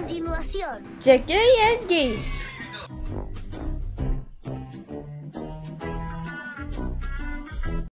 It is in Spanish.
continuación. Chequeé Gage.